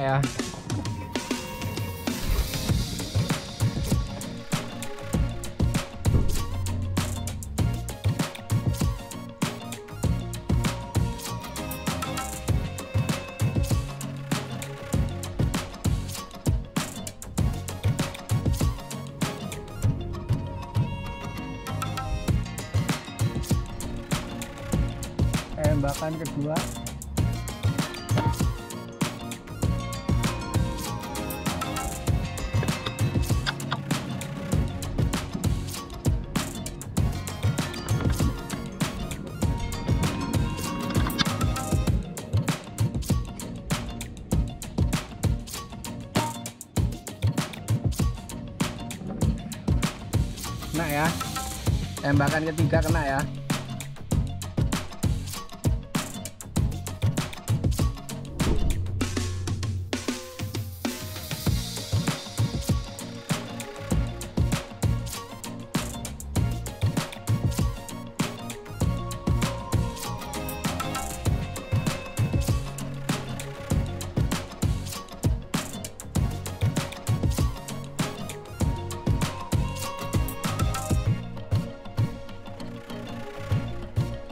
ya. Tembakan kedua kena ya. Tembakan ketiga kena ya